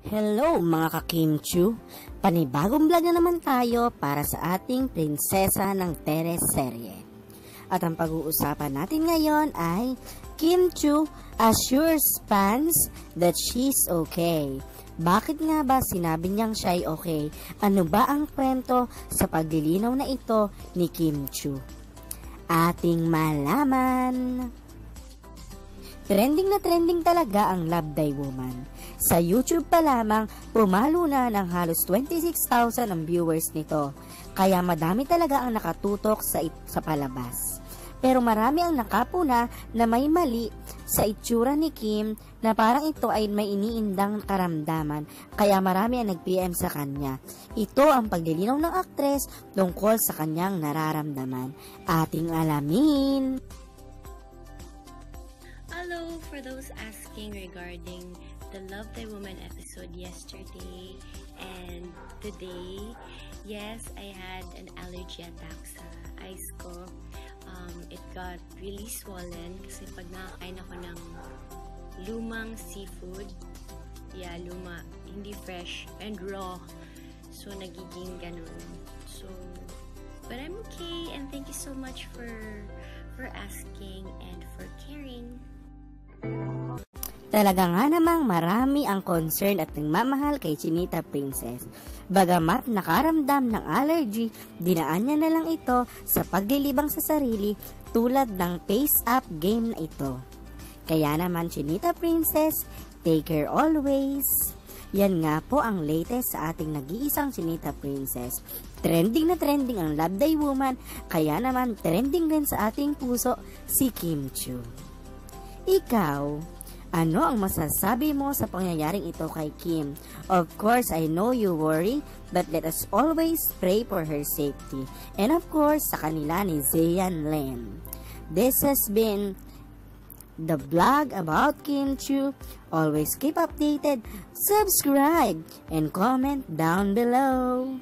Hello mga ka-Kimchu! Panibagong vlog na naman tayo para sa ating prinsesa ng teleserye. At ang pag-uusapan natin ngayon ay Kim Chu assures fans that she's okay. Bakit nga ba sinabi niyang siya'y okay? Ano ba ang kwento sa paglilinaw na ito ni Kim Chu? Ating malaman! Trending na trending talaga ang Love Thy Woman. Sa YouTube pa lamang, pumalo na ng halos 26,000 ang viewers nito. Kaya madami talaga ang nakatutok sa, sa palabas. Pero marami ang nakapuna na may mali sa itsura ni Kim na parang ito ay may iniindang karamdaman kaya marami ang nag-PM sa kanya. Ito ang paglilinaw ng aktres tungkol sa kanyang nararamdaman. Ating alamin! Hello, for those asking regarding the Love Thy Woman episode yesterday and today, yes, I had an allergy attack sa eyes ko. Um, it got really swollen kasi pag nakakain ako ng lumang seafood, yeah, luma, hindi fresh and raw. So, nagiging ganun. So, but I'm okay and thank you so much for for asking and for caring. Talaga nga namang marami ang concern at nagmamahal kay Chinita Princess. Bagamat nakaramdam ng allergy, dinaan niya na lang ito sa paglilibang sa sarili tulad ng face-up game na ito. Kaya naman Chinita Princess, take care always. Yan nga po ang latest sa ating nag-iisang Chinita Princess. Trending na trending ang Love Day Woman, kaya naman trending din sa ating puso si Kim Chu. Ikaw, ano ang masasabi mo sa pangyayaring ito kay Kim? Of course, I know you worry, but let us always pray for her safety. And of course, sa kanila ni Zayan Len. This has been the vlog about Kim Chu. Always keep updated, subscribe, and comment down below.